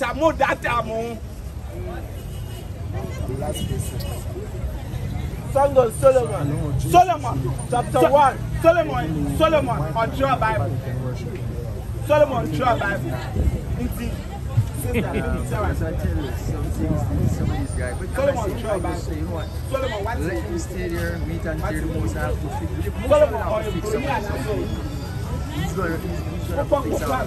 tààmú dátààmú. Song of Solomon. Solomon, chapter so, 1. Solomon, Solomon on True Bible. Solomon, True Bible. Indeed. Let him stay there, meet and hear the most have to fix. Solomon, fix He's going to fix our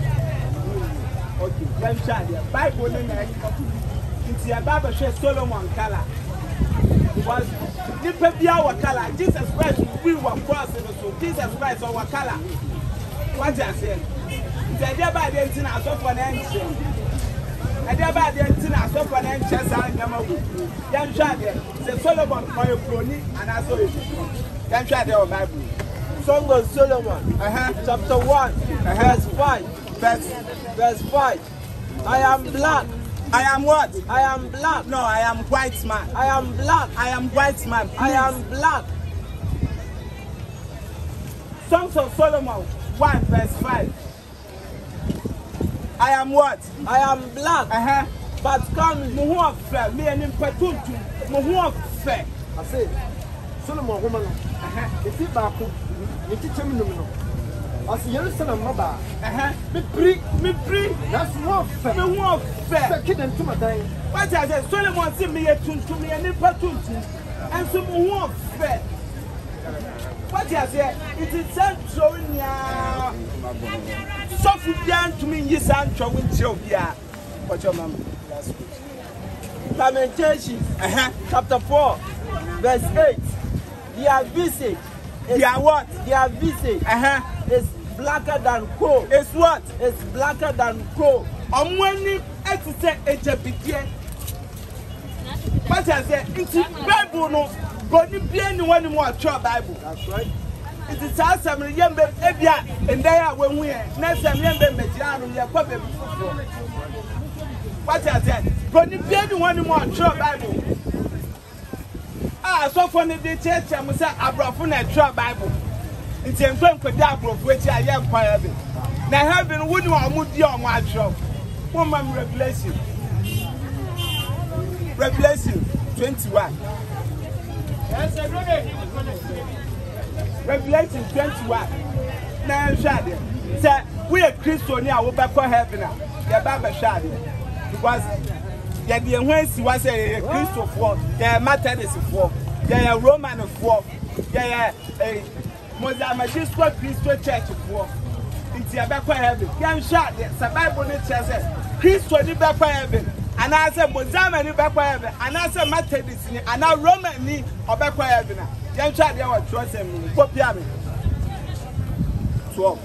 yẹn hwɛ adeɛ Bible ne na ɛka nti ɛba abɛhwɛ Solomon kala because nipa bi a wɔ kala Jesus Christ wi wɔ cross no so Jesus Christ ɔwɔ kala wagye aseɛ nti ɛdeɛ ba adeɛ nti na asɔfo na ɛnkyerɛ ɛdeɛ ba adeɛ nti na asɔfo na ɛnkyerɛ saa nneɛma wɔ yɛn hwɛ adeɛ sɛ Solomon ɔyɛ kuroni anaasɛ ɔyɛ tutu yɛn hwɛ adeɛ wɔ Bible. Song of Solomon. ɛhɛn Chapter 1. Verse 5. verse Verse 5. I am black. I am what? I am black. No, I am white man. I am black. I am white man. I am black. Songs of Solomon 1 verse 5. I am what? I am black. Uh-huh. But come. Mo ho afɛ, me ani mpa tuntum. Mo ho afɛ. ase solomon homa no ɛfi baako ne kyekyɛm nom no ɔsi yerusalem mmaba mepiri mepiri nanso wɔn fɛ mi wɔn fɛ sɛ kida ntoma dan wati ase solomon si mi yɛ tuntum yɛ nipa tuntum ɛnso mi wɔn fɛ wati ase iti sɛ ntoro nyaa sɔfo biara ntumi nyi saa ntɔwo nkyerɛw biara ɔkyɛ ɔma mi lamentation chapter four verse eight. Their visage their what? Their visage uh -huh blacker than coal. It's what? It's blacker than coal. Ọmọẹni ẹ ti sẹ ẹjẹ bìdíẹ. Pẹ̀sẹ̀ sẹ nti Bible. No, bọ̀ni bíẹ́ ni wọ́n ni mo àtúrọ̀ báìbù. Nti saa sẹ̀mi yẹn bẹ ebi a ndẹ́ yà wọ́n hu yẹn n'ẹsẹ̀mi yẹn bẹ mẹ̀jìlá àrùn yẹn kọ́ bẹ̀bi fúfurọ̀. Pẹ̀sẹ̀ sẹ bọ̀ni bíẹ́ ni wọ́n ni mo àtúrọ̀ Bible. A asọ́fọ́ ni di kyerẹ́kyerẹ́ mu sẹ́ aborɔfo na ẹ̀túrọ̀ báìbù nti nkɔ nkɔdi aborɔfo akyi a yɛ nkɔ yɛ bi. Na heaven wo ni wɔn di wɔn atwerɛ wɔn ma mi revelation. Revelation twenty one revelation twenty one na yɛn hwɛ adeɛ. Sɛ woyɛ kristo ni a wobɛkɔ heaven a yɛba abɛhwɛ adeɛ. Because yɛde yɛn ho asi wa sɛ yɛyɛ kristofoɔ yɛyɛ methodistfoɔ yɛyɛ romanfoɔ yɛyɛ ɛɛ mozambique kristo churchfoɔ nti yɛbɛkɔ heaven. Yɛnhwɛ adeɛ sɛ bible no kyerɛ sɛ kristo ni bɛkɔ heaven anaasɛ mozambique ni bɛkɔ heaven anaasɛ methodist ni anaa roman ni ɔbɛkɔ heaven a yɛnhwɛ adeɛ wɔ twerɛsɛm mu. Kɔpia me. Twelve.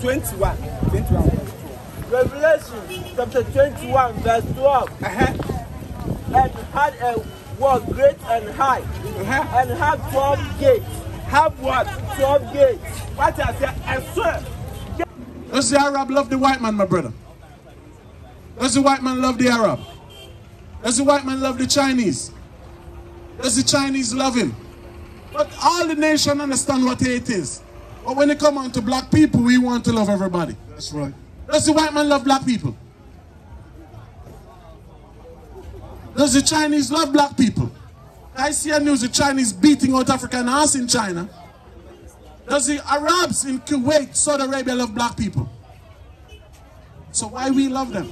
Twenty one twenty one Revelation chapter 21, verse 12. ɛhɛ And had a wall great and high, ɛhɛ and had 12 gates. Have what 12 gates. what I say ɛsɛ Does the Arab love the white man, my brother? Does the white man love the Arab? Does the white man love the Chinese? Does the Chinese love him? But all the nation understand what hate is. But when it come on to black people, we want to love everybody. That's right. Does the white man love black people? Does the Chinese love black people? I see news the Chinese beating out African ass in China. Does the Arabs in Kuwait, Saudi Arabia love black people? So why we love them?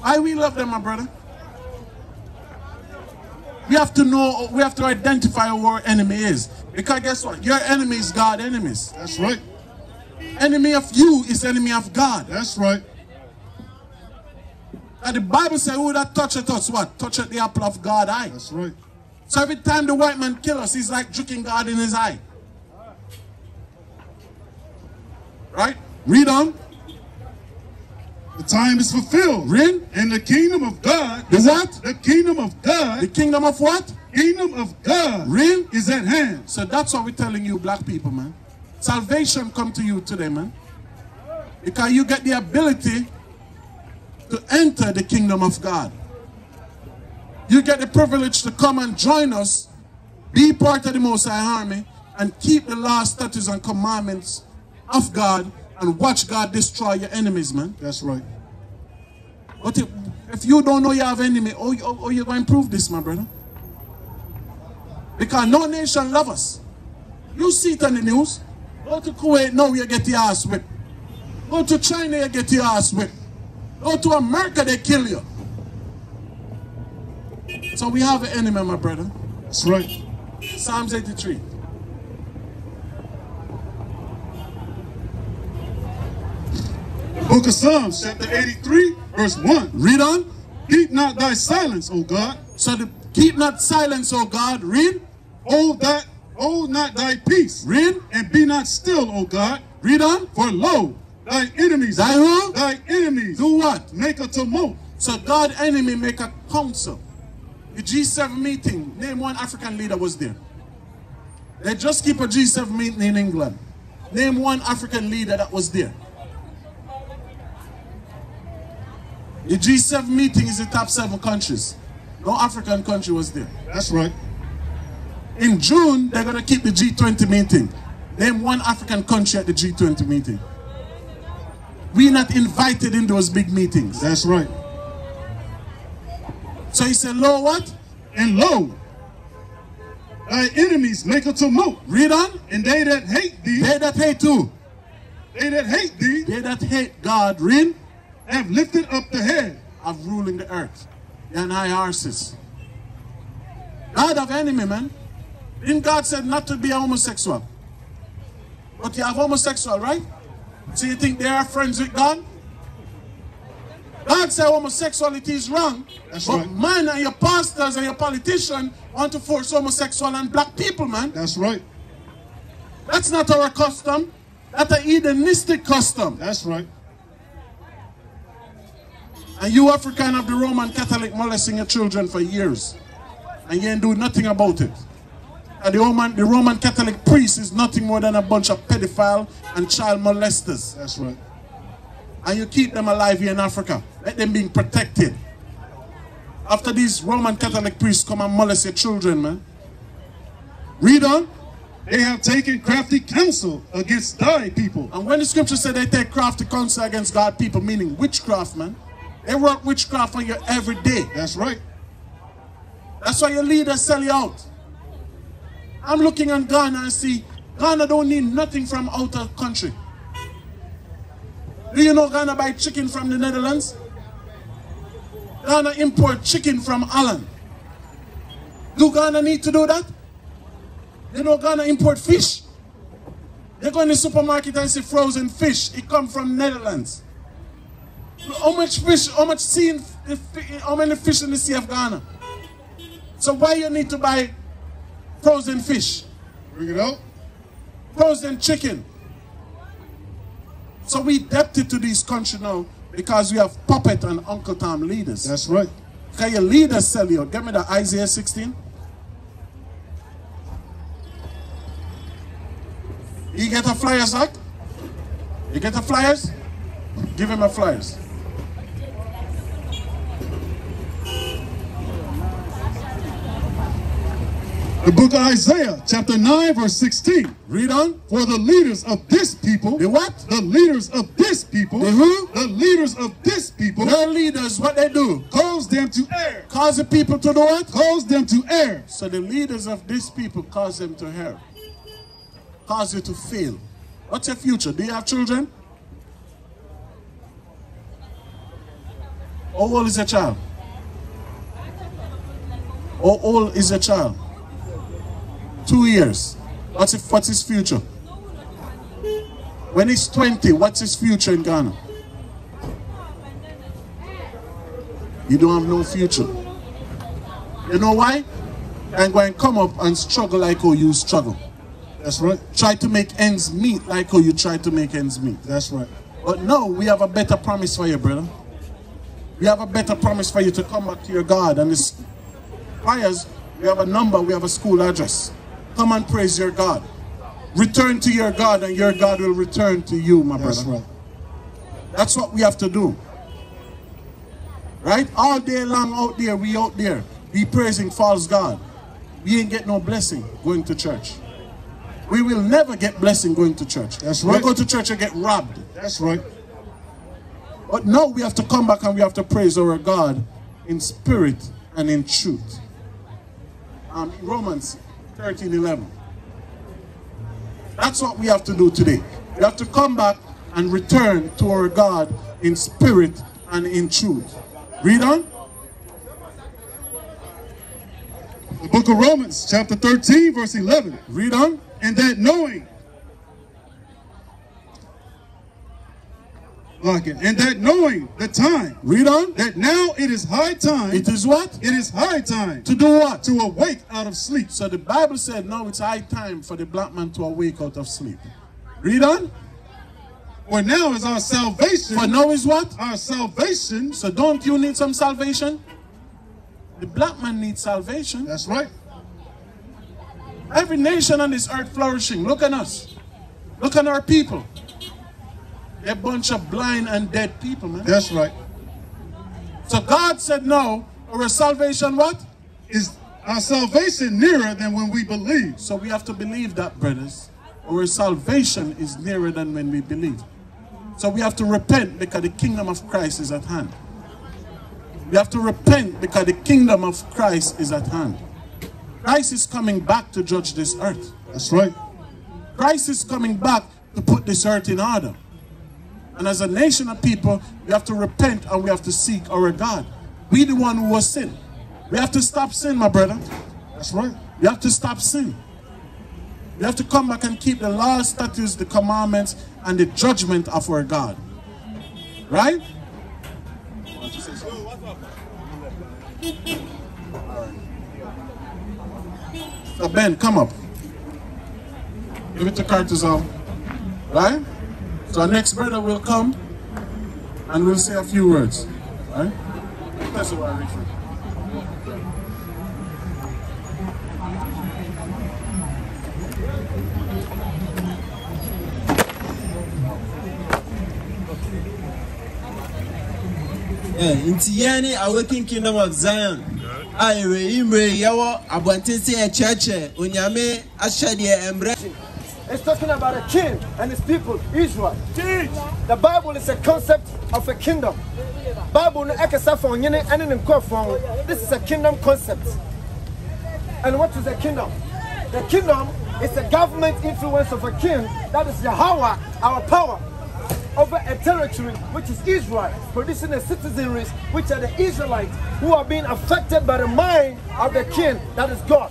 Why we love them, my brother? We have to know, we have to identify who our enemy is. Because guess what? Your enemy is God enemies. That's right. Enemy of you is enemy of God. That's right. And the Bible says, who that toucheth us, what? Toucheth the apple of God eye. That's right. So every time the white man kill us, he's like drinking God in his eye. Right? Read on. The time is fulfilled. Read. And the kingdom of God. The what? The kingdom of God. The kingdom of what? kingdom of God Real? is at hand. So that's what we're telling you, black people, man. Salvation come to you today, man. Because you get the ability to enter the kingdom of God. You get the privilege to come and join us, be part of the Most High Army, and keep the law, statutes, and commandments of God, and watch God destroy your enemies, man. That's right. But if, if you don't know you have enemy, oh, how, how you going to prove this, my brother? Because no nation love us. You see it on the news. Go to Kuwait now, you get your ass whipped. Go to China, you get your ass whipped. Go to America, they kill you. So we have an enemy, my brother. That's right. Psalms 83. Book of Psalms, chapter 83, verse 1. Read on. Keep not thy silence, O God. So the, keep not silence, O God. Read. Hold that, hold not thy peace. Read. And be not still, O God. Read on. For lo, thy enemies, Thy who? thy enemies Do what? make a tumult. So God enemy make a council. The G7 meeting, name one African leader was there. They just keep a G7 meeting in England. Name one African leader that was there. The G7 meeting is the top seven countries. No African country was there. That's right. In June, they're going to keep the G20 meeting. Name one African country at the G20 meeting. We're not invited in those big meetings. That's right. So he said, Lord, what? And lo, thy enemies make a tumult. Read on. And they that hate thee, They that hate you, they that hate thee, they that hate God, read, have lifted up the head. of ruling the earth. And high horses. God of enemy, man. Didn't God said not to be a homosexual? But you have homosexual, right? So you think they are friends with God? God said homosexuality is wrong. That's but right. man and your pastors and your politicians want to force homosexual and black people, man. That's right. That's not our custom. That's a hedonistic custom. That's right. And you African of the Roman Catholic molesting your children for years. And you ain't do nothing about it. And the Roman, the Roman Catholic priest is nothing more than a bunch of pedophile and child molesters. That's right. And you keep them alive here in Africa. Let them being protected. After these Roman Catholic priests come and molest your children, man. Read on. They have taken crafty counsel against thy people. And when the scripture said they take crafty counsel against God people, meaning witchcraft, man. They work witchcraft on you every day. That's right. That's why your leaders sell you out. I'm looking at Ghana and see Ghana don't need nothing from outer country. Do you know Ghana buy chicken from the Netherlands? Ghana import chicken from Holland. Do Ghana need to do that? You know Ghana import fish. They go in the supermarket and see frozen fish. It come from Netherlands. How much fish, how much sea, in, how many fish in the Sea of Ghana? So why you need to buy frozen fish, Bring it out. frozen chicken? So we adapted to these country now because we have puppet and Uncle Tom leaders. That's right. Can your leaders sell you? Give me the Isaiah 16. You get a flyer, Zach? You get the flyers? Give him a flyers. The book of Isaiah, chapter 9, verse 16. Read on. For the leaders of this people, The what? the leaders of this people, The who? the leaders of this people, Their leaders, what they do? cause them to err. Cause the people to do what? Cause them to err. So the leaders of this people cause them to err. Cause you to fail. What's your future? Do you have children? How old is your child? How old is your child? Two years. What's, if, what's his future? When he's 20, what's his future in Ghana? You don't have no future. You know why? And go and come up and struggle like how you struggle. That's right. Try to make ends meet like how you try to make ends meet. That's right. But no, we have a better promise for you, brother. We have a better promise for you to come back to your God. And this prayers, we have a number, we have a school address. Come and praise your God. Return to your God, and your God will return to you, my That's brother. right. That's what we have to do. Right? All day long out there, we out there, be praising false God. We ain't get no blessing going to church. We will never get blessing going to church. That's right. We go to church and get robbed. That's right. But now we have to come back and we have to praise our God in spirit and in truth. Um, Romans 13 11. That's what we have to do today. We have to come back and return to our God in spirit and in truth. Read on. The book of Romans, chapter 13, verse 11. Read on. And that knowing, and that knowing the time, Read on. that now it is high time, It is what? it is high time To do what? to awake out of sleep. So the Bible said now it's high time for the black man to awake out of sleep. Read on. For now is our salvation, For now is what? our salvation. So don't you need some salvation? The black man needs salvation. That's right. Every nation on this earth flourishing. Look at us. Look at our people. They're a bunch of blind and dead people, man. That's right. So God said no. Our salvation what? Is our salvation nearer than when we believe? So we have to believe that, brothers. Our salvation is nearer than when we believe. So we have to repent because the kingdom of Christ is at hand. We have to repent because the kingdom of Christ is at hand. Christ is coming back to judge this earth. That's right. Christ is coming back to put this earth in order. And as a nation of people, we have to repent and we have to seek our God. We the one who was sin. We have to stop sin, my brother. That's right. We have to stop sin. We have to come back and keep the laws, statutes, the commandments, and the judgment of our God. Right? So Ben, come up. Give it to Cartizal. Um, right? So our next brother will come and we'll say a few words. Right? That's what I. Eh, nti yɛn ne awaken kingdom of zion a yi mmerɛ yi yɛwɔ abɔnten sɛ yɛkyerɛkyerɛ onyame ahyɛdeɛ mmerɛ It's talking about a king and his people, Israel. The Bible is a concept of a kingdom. Bible no ekasa for nyene ene ne nkɔfo. This is a kingdom concept. And what is a kingdom? The kingdom is the government influence of a king. That is Yahweh, our power over a territory which is Israel, producing a citizenry which are the Israelites who are being affected by the mind of the king, that is God,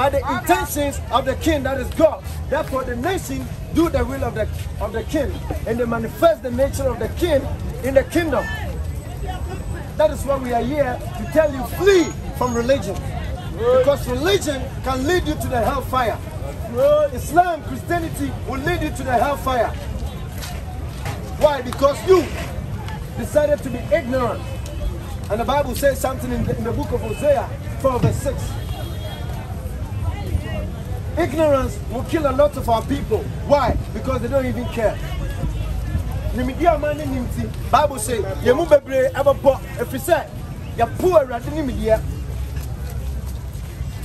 by the intentions of the king, that is God. Therefore, the nation do the will of the of the king, and they manifest the nature of the king in the kingdom. That is why we are here to tell you flee from religion. Because religion can lead you to the hellfire. Islam, Christianity will lead you to the hellfire. Why? Because you decided to be ignorant. And the Bible says something in the, in the book of Hosea 4 verse 6. Ignorance will kill a lot of our people. Why? Because they don't even care. Nimidi ama ne nimti. Bible say, yemu bebre ababɔ ɛfiri sɛ yɛpo awurade nimideɛ.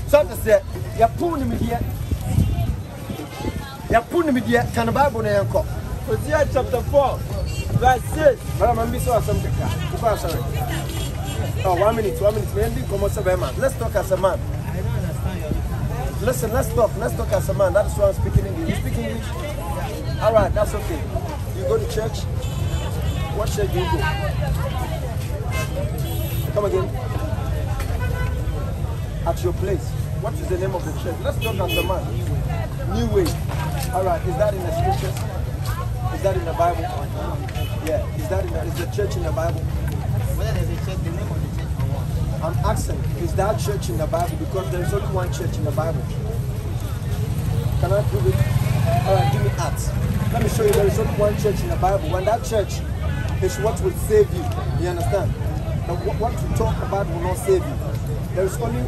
So te sɛ yɛpo nimideɛ. Yɛpo nimideɛ kan Bible na yɛnkɔ. Hosea chapter 4 verse 6 Bala man bi sɛ kaka. Wokɔ asɔre. Oh, one minute, one minute. Man, come on, say, man. Let's talk as a man. Listen, let's talk. Let's talk as a man. That is why I'm speaking English. You speak English? All right, that's okay. You go to church? What church do you go? Come again. At your place. What is the name of the church? Let's talk as a man. New way. All right, is that in the scriptures? Is that in the Bible? Yeah. Is that in the, is the church in the Bible? I'm asking, is that church in the Bible? Because there's only one church in the Bible. Can I prove it? All right, give me Acts. Let me show you there is only one church in the Bible. When that church is what will save you. You understand? Now, what, we talk about will not save you. There is only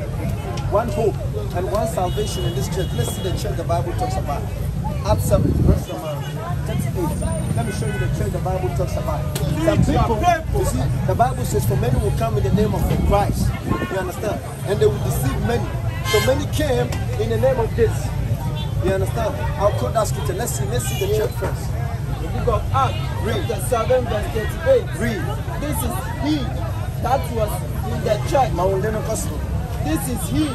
one hope and one salvation in this church. Let's see the church the Bible talks about. Acts 7, Uh, 38. Let me show you the church the Bible talks about. Some people, you see, the Bible says, For many will come in the name of Christ. You understand? And they will deceive many. So many came in the name of this. You understand? I'll quote that scripture. Let's see, let's see the church first. The book of Acts, Read. chapter 7, verse 38. Read. This is he that was in the church. This is he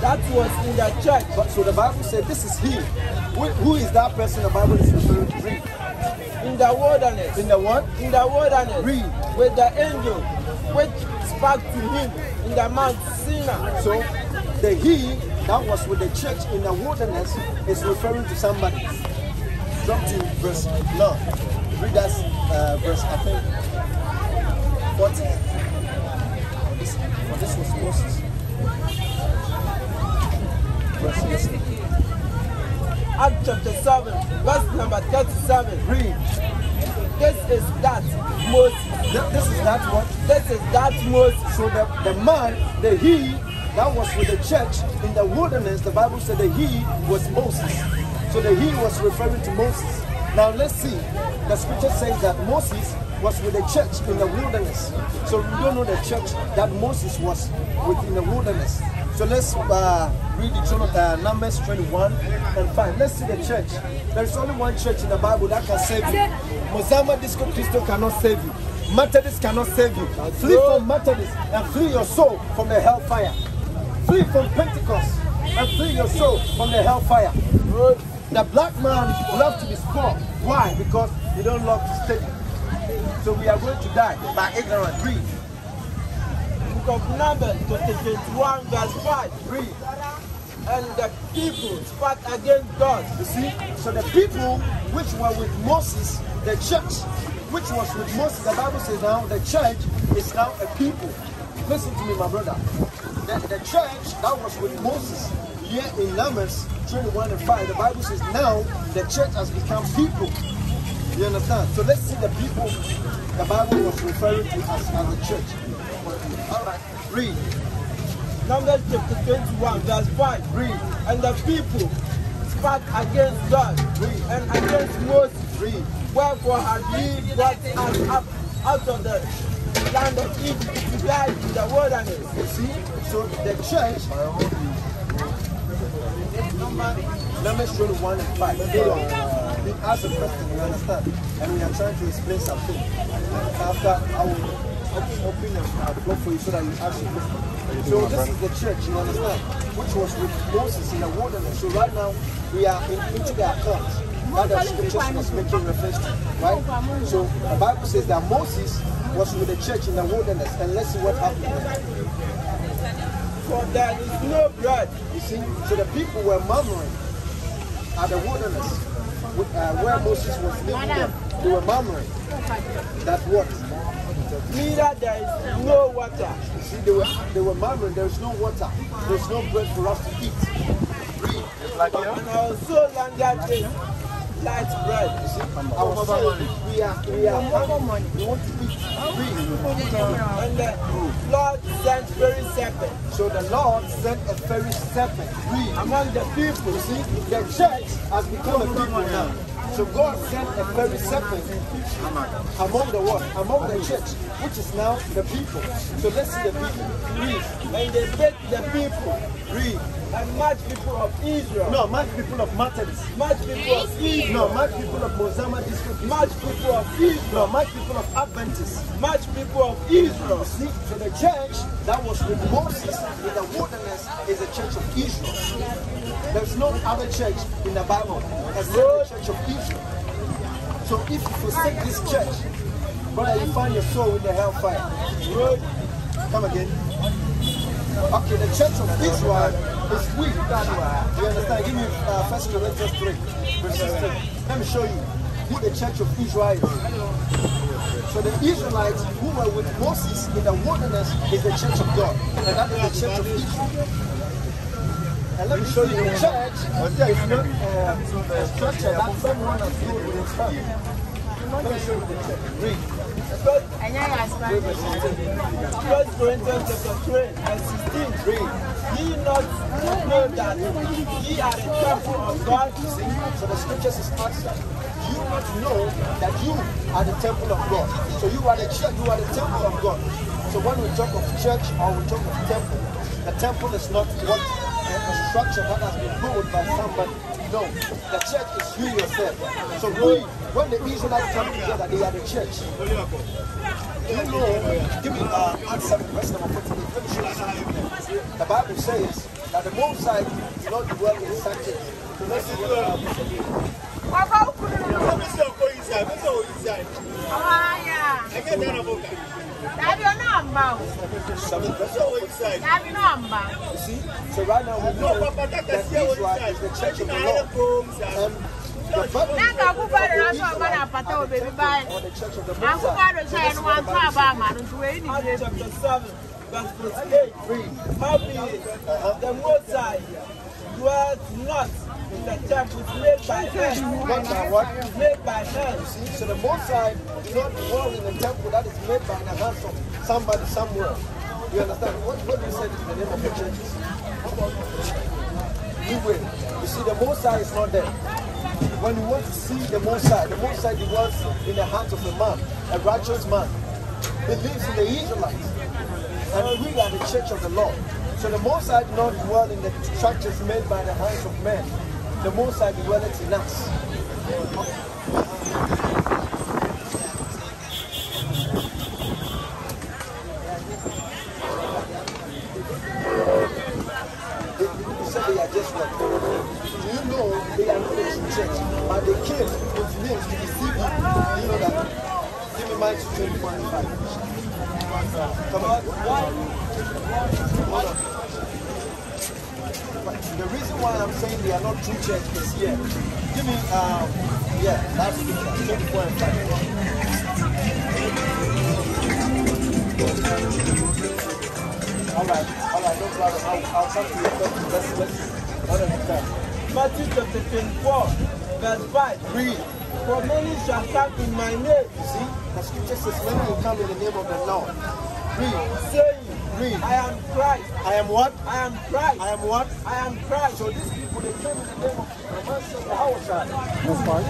that was in the church But so the Bible said, This is he. Who, is that person the Bible is referring to? Read. in the wilderness. In the what? In the wilderness. Read. With the angel which spoke to him in the Mount Sinai. So the he that was with the church in the wilderness is referring to somebody. Drop to verse no. Read us uh, verse I think 40. For this, for this was Moses. Verse listen. Acts chapter 7, verse number 37. Read. This is that Moses. Th- This is that what? This is that Moses. So the, the man, the he that was with the church in the wilderness, the Bible said that he was Moses. So the he was referring to Moses. Now let's see. The scripture says that Moses was with the church in the wilderness. So we don't know the church that Moses was with in the wilderness. So let's uh, read Deuteronomy, uh, Numbers 21 and 5. Let's see the church. There's only one church in the Bible that can save you. Musama Disco Christo cannot save you. Methodist cannot save you. Flee from Methodist and flee your soul from the hellfire. Flee from Pentecost and flee your soul from the hellfire. The black man loves to be small. Why? Because he don't love to study. So we are going to die by ignorance. Read. Book of Numbers, chapter 21, verse 5. Read. And the people spoke against God. You see? So the people which were with Moses, the church, which was with Moses, the Bible says now the church is now a people. Listen to me, my brother. The, the church that was with Moses here in Numbers 21 and 5, the Bible says now the church has become people. You understand? So let's see the people the Bible was referring to as, as the church. All right, read. Numbers chapter 21, verse 5. Read. And the people spoke against God read. and against Moses. Read. Wherefore have ye brought us up out of the land of Egypt to die in the wilderness? You see, so the church, Numbers 21 and 5. So, we ask a question, you understand? And we are trying to explain something. After I will open, open a for you so that you ask a question. So this is the church, you understand? Which was with Moses in the wilderness. So right now, we are in, into the account that the scriptures was making reference to, right? So the Bible says that Moses was with the church in the wilderness. And let's see what happened there. For there is no bread. You see, so the people were murmuring at the wilderness uh, where Moses was leading them. They were murmuring that what? Neither there is no water. You see, they were they were murmuring. There is no water. There is no bread for us to eat. Read. And our soul language is light bread. We are we are hungry. We want to eat. Read. And the Lord sent very serpent So the Lord sent a very serpent. Read. among the people. You see, the church has become a people now. So God sent a very serpent among the what? Among the church, which is now the people. So let's see the people. Read. And they take the people Read. And much people of Israel. No, much people of Methodist. Much people of Israel. No, much people of Mozambique district. Much people of Israel. No, much people of Adventists. Much people of Israel. See, so the church that was with Moses in the wilderness is the church of Israel. There's no other church in the Bible except the church of Israel. So if you forsake this church, brother, you find your soul in the hellfire. Come again. Okay, the church of Israel is weak. That way. You understand? Give me uh, 1 Corinthians 3, verse 16. Let me show you who the church of Israel is. So the Israelites who were with Moses in the wilderness is the church of God. And that is the church of Israel. And let me show you, the church is not uh, a structure that someone has built with his hand. Let me show you the church. Read. First Corinthians chapter 3, verse 16. Read. Ye not know that ye are the temple of God. So the scriptures is answered. You not know that you are the temple of God. So you are the church, you are the temple of God. So when we talk of church or we talk of temple, the temple is not what a, structure that has been built by somebody. No, the church is you yourself. So we, when the Israelites come together, they are the church. You know, give me uh, 7, verse number 48. Let me show you something. The Bible says that the Most High do not dwell in sanctuary. So let's see what the Bible says. Seven, verse number 48. You see? So right now we know that Israel is the church of the Lord. And Bible or the church of the Most High. Acts chapter 7, verse 48. Read. Howbeit, the Most High dwelt not in the temple made by hands. Not what? Made by hands. See, so the Most High do not dwell in the temple that is made by the hands of somebody somewhere. You understand? What, what do you say is the name of the churches? You will. You see, the Most High is not there. When you want to see the Most High, the Most High dwells in the hands of a man, a righteous man. He lives in the Israelites. And we are the church of the Lord. So the Most High do not dwell in the structures made by the hands of men. The Most High dwelleth in us. Saying they are not true church is here. Give me, um, yeah, that's scripture, 24 and 5. All right, all right, no problem. I'll, I'll come to you. Let's, let's, you saying? Matthew chapter 24, verse 5. Read. For many shall come in my name, You see, the scripture says, when you come in the name of the Lord, read, saying, read. I am Christ. I am what? I am Christ. I am what? I am Christ. So these That's fine.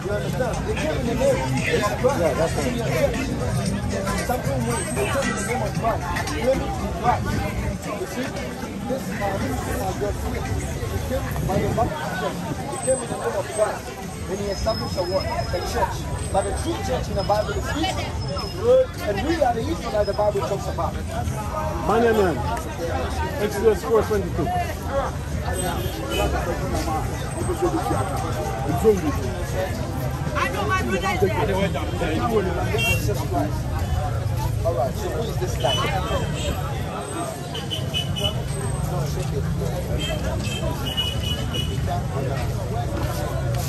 You understand? They came in the name of Christ. Yeah, that's right. They came in the name of Christ. Christ. You see? This is. He came by the came in the name of Christ. And he established a what? A church. But the true church in the Bible is Israel. And we are the Israel that the Bible talks about. Manya man. Exodus 422. Jesus Christ. All right, so who is this guy? No, shake it.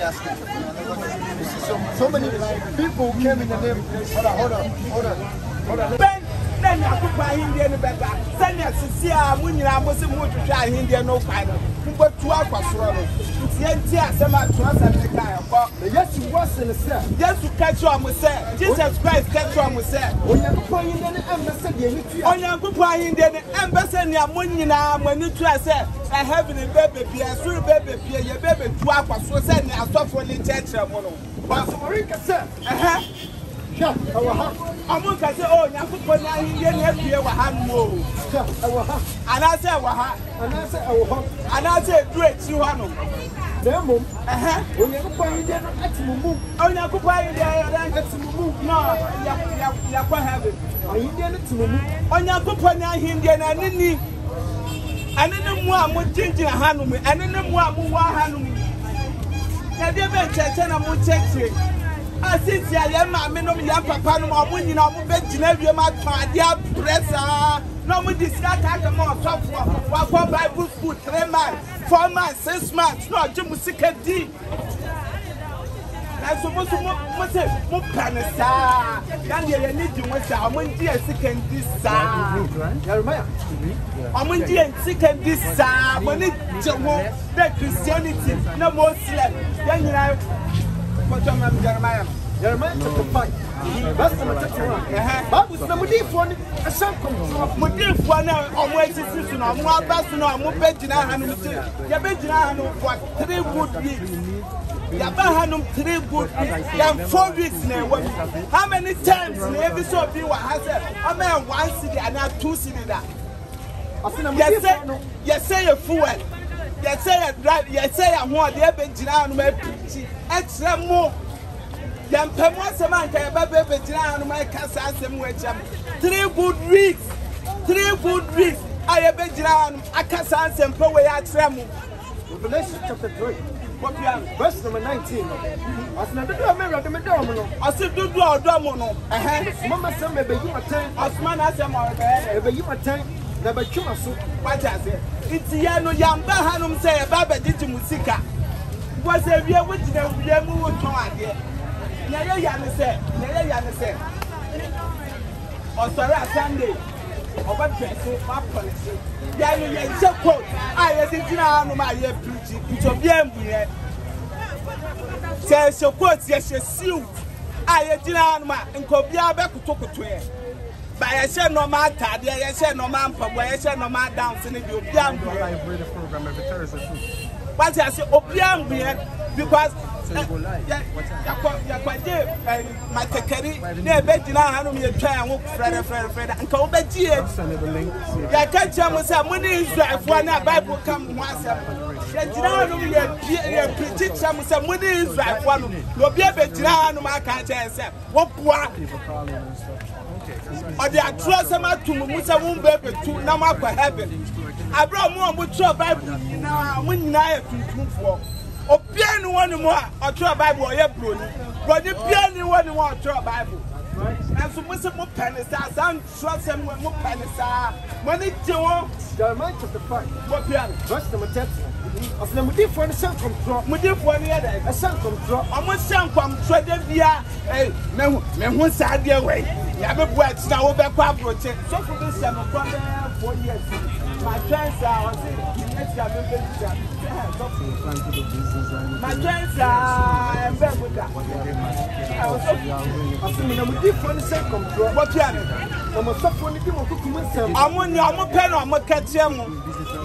Read that scripture. You see, so, so many people came in the name. Hold on, hold on, hold on. Hold on. bɛn na nyankopɔn ahendeɛ no bɛba sɛnea sisi a mo nyinaa mo se mohwehwɛ ahendeɛ no kwan no mobɛtu akɔ soro no nti yɛnti asɛm atoasɛm ne ka ɛkɔ na yesu wɔ sene sɛ yesu ka kyerɛ mo sɛ jesus christ ka kyerɛ mo sɛ onyankopɔn yinde ne ɛmbɛ sɛ deɛ ne tua onyankopɔn ahende ne ɛmbɛ sɛ nea mo nyinaa mo ani tua sɛ ɛhɛvene bɛbɛbia ɛsoro bɛbɛbia yɛbɛbɛtu akɔ so sɛ ne asɔfoɔ ne kyerɛkyerɛ mo no bɔnsɔmɔrenka sɛ ɛhɛ hwɛ ɛwɔ ha ọmọ nka sẹ ọ nyankopɔ ní ahihie ní efie ha nù o. ẹwọ ha. anaasẹ ẹwọ ha. anaasẹ ẹwọ hɔ. anaasẹ edu ekyi hɔ nom. Na mmom, Onyankopɔn yi deɛ no ate mo mu. onyankopɔn yɛdɛ Ate mo mu. na yɛ- yɛ- yɛkɔ heaven. Ahendeɛ no te mo mu. onyankopɔn ne ahendeɛ no ɛne ni ɛne ne mu a mo gyinagyina hanom ɛne ne mu a mo wɔ hanom yɛdeɛ bɛ nkyɛnkyɛn na mo kyerɛkyerɛ asisi a yɛn maame nom yɛn papa nom ɔmo nyina ɔmo bɛ gyina wiem atɔn adeɛ abrɛ saa na ɔmo di sika kaaka ma ɔsɔfoɔ wakɔ bible school three four months six months na ɔgye mo sika di nanso mo so mo mo se mo pɛ ne saa yanni yɛn ni di mo saa ɔmo ngye yɛn sika ndi saa ɔmo ngye yɛn sika ndi saa mo ni gye ho dɛ christianity na mo silɛ yɛn nyinaa kɔtɔ ma mi jeremiah no. Jeremiah chapter 5. Verse number 31. Ɛhɛn. Bible says, "Namudifoɔ no ɛhyɛ nkɔmtoɔ." mudifoɔ na ɔmo esisi so na ɔmo aba so na ɔmo bɛ gyina hanom ti yɛbɛ gyina hanom for three good weeks yaba hanom three good weeks yɛn four weeks na ɛwɔ mi how many times na ebi sɛ obi wɔ ha sɛ ɔmo yɛ one city anaa two city da Ɔse, "Namudifoɔ yɛsɛ yɛsɛ yɛ fuel yɛsɛ yɛ drive yɛsɛ yɛ ahoɔden ɛbɛ gyina hanom ɛpirikyi ɛkyerɛ mo yɛmpɛ mu asɛm a nka yɛbɛbɛ bɛgyina hanom ɛka saa asɛm wɔ akyia mo three good weeks. Three good weeks. A yɛbɛgyina hanom aka saa asɛm pɛ wɔ yɛ akyerɛ mo Revelation chapter 3. kɔpia no Verse number 19. Ɔse, "Na dodo a me Awurade medɔ mo no, ɔse dodo a ɔdɔ mo no. Ɛhɛn soma ma ɛbɛyi m'atɛn, ɔsoma n'asɛm a ɔbɛyɛ dɛ ɛbɛyi m'atɛn, na ɛbɛtwe m'aso." wate ase nti yɛn no yɛmba hanom sɛ yɛba abɛgyegye mu sika wɔ sɛ wie wogyina wie mu wotɔn adeɛ nyɛ yɛ ya ne sɛ nyɛ yɛ ya ne sɛ ɔsɔre a sunday ọba pẹ̀sẹ̀ ọba pọ̀lẹ̀sẹ̀ yẹnu yẹn. Nkyɛ coat a yɛsi gyina hanom a yɛ pirikyi ntɔbi ɛmu yɛ sɛ ɛhyɛ coat yɛhyɛ siw a yɛgyina hanom a nkɔbi abɛkotokoto yɛ ba yɛhyɛ nɔɔma ataadeɛ yɛhyɛ nɔɔma mpaboa yɛhyɛ nɔɔma adansi ne bi obi ambu yɛ wati ase obi ambu yɛ because yɛkwagye matakari ne ɛbɛgyina hanom yɛtwaa ho frɛdɛfrɛdɛfrɛdɛ nka wobɛgyie yɛka kyerɛ mo sɛ mone israelfoɔ ne a bible ka mo ho asɛm yɛgyina hanom yɛpirikyi kyerɛ mo sɛ mone israelfoɔ no na obi abɛgyina hanom aka kyerɛ sɛ woboa ɔde atorɔ sɛm ato mo mu sɛ wombɛbɛtu na moakɔ heaven aberɛ a mo a motorɔ bible nyinaa mo nyinaa yɛ tuntumfoɔ obiara ni wɔ ne mu a ɔtwerɛ bible ɔyɛ buroni buroni biara ni wɔ ne mu a ɔtwerɛ bible. Nanso mo sɛ mo pɛ ne saa saa ntorɔ sɛm wɔ mo pɛ ne saa mo ani gye wɔn Jeremiah chapter 5. mo pia no Verse number 30. Ɔse, "Namudifoɔ no hyɛ nkɔmtoɔ." mo difoɔ no yɛ dɛ ɛhyɛ nkɔmtoɔ ɔmo hyɛ nkɔmtorɔ de bia ɛy mehu mehu saa adeɛ wɔ yi yabɛbu akyina wobɛkɔ aburokye sɔfo bi hyɛ no kɔ bɛɛ four years matwɛn saa ɔsi nyɛ sia bɛbɛ sia ɛhɛ sɔfo plan My friends are very good. I'm different circumstances. What you are? I'm a soft one. You want to come and say? I'm on your pen. I'm a catch him.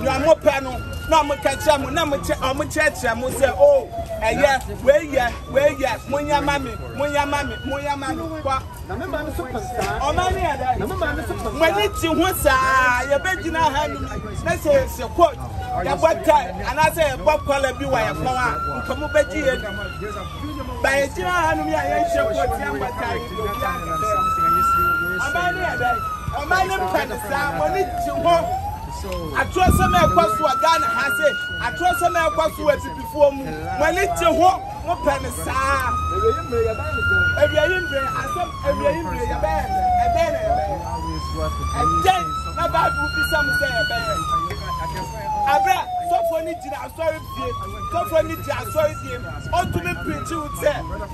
You are more pen. No, I'm a catch him. No, I'm a catch. I'm a catch him. We say, oh, eh, yeah, where yeah, where yeah. Moya mami, moya mami, moya mami. What? na me maame so pɛnsaa ɔmaa ne yɛ dɛ na me maame so pɛnsaa mo ani ti ho saa yɛ bɛ gyina ha nom na sɛ yɛ sɛ kɔ yɛbɔ ta anaasɛ yɛbɔ kɔla bi wɔ yɛpɔn a nka mo bɛgye yɛ bayɛ gyina hanom yɛ a yɛnhyɛ kɔɔti amatare bi obi akɛsɛ ɔman no yɛ dɛ ɔman no mpa no saa wɔne gye ho. Atụrụsọm ẹkọ so ọ ghana ha se atụrụsọm ẹkọ so ọ ebibifoɔ mu mọni te hɔ mo pɛ ne saa ewia yi mbere asɛm ewia yi mbere yɛ bɛyɛ ɛbɛyɛ yɛ bɛyɛ ɛdɛn na baabu bi sɛ mo sɛ yɛ abira sɔfo ni gyina asɔre fie sɔfo ni gyina asɔre fie ɔtumi pirikyi wo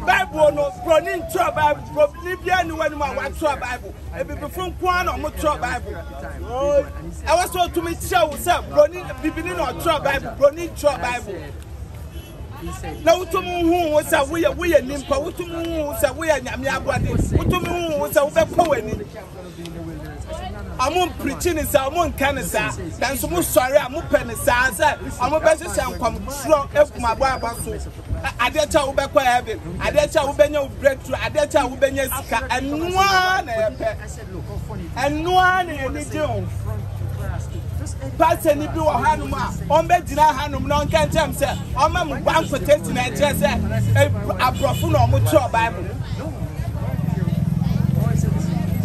baibu no buroni ntwerɛ baibu buroni bia ni wɔn mu a watwerɛ baibu ebibifo nkoa na ɔmo twerɛ baibu ɛwɔ sɛ ɔtumi kyerɛ wo sɛ buroni bibini na ɔtwerɛ baibu buroni ntwerɛ baibu na wotumi hu sɛ woyɛ woyɛ nimpa wotumi hu sɛ woyɛ nyame abɔde wotumi hu wo sɛ wobɛkɔ w'ani ɔmo mpirikyi ne saa ɔmo nka ne saa nanso mo sɔre a. Mo pɛ ne saa sɛ ɔmo bɛhyehyɛ nkɔmtorɔ egum aboaba so. Adeɛ kyɛ a wobɛkɔ heaven adeɛ kyɛ a wobɛnya wo breakthrough adeɛ kyɛ a wobɛnya sika ɛnoa na yɛpɛ ɛnoa na yɛni gye o pastor ni bi wɔ hanom a ɔmbɛgyina hanom na ɔnka nkyɛm sɛ ɔma mo bankote tena ɛkyerɛ sɛ aborɔfo na ɔmo twerɛ bible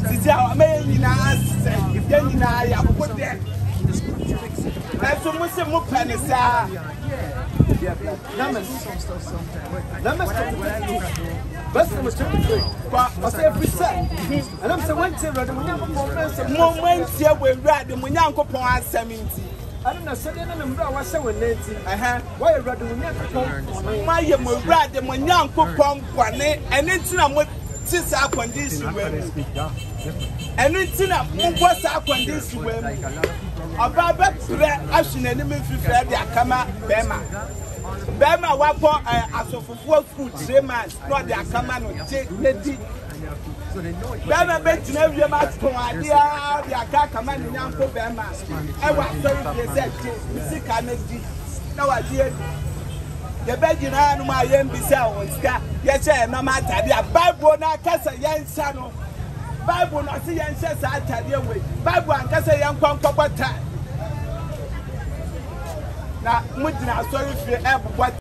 sisi a ɔma yɛ nyinaa sɛ yɛ nyinaa yɛ akodɛ nanso mo se mo pɛ ne saa Numbers. Numbers chapter 22. Verse number 23. I say every set. And I'm saying, when Tim read, when you're going mo mo ntie wɔ awurade mo nyankopɔn asɛm nti I don't know, so then I'm going to say when 19. ɛhɛ Why you read when you're going mo ayɛ mo awurade mo nyankopɔn bɔne ɛne nti na mo ti saa condition wɔ mu. ɛno nti na mo bɔ saa condition wɔ mu. Ɔbaa bɛpirɛ ahwe n'anim mfifiri de akama bɛrima. Bɛrima wakɔ ɛɛ asɔfofoɔ school three months na ɔde akama no gye n'edi bɛrima bɛgyina wiem atɔn adeɛ ɔde aka akama ne nyanko bɛrima. Ɛwɔ asɔre fie sɛ gye sika no di na wade adi yɛbɛgyina ha nom a yɛmbisa wɔn sika. Yɛhyɛ ɛnam atade a bible no akasa yɛnhyɛ no. Bible no ɔse yɛnhyɛ saa atadeɛ wei. Bible ankasa yɛnkɔ nkɔbɔ tae. Na mogyina asɔre fie ɛbobɔ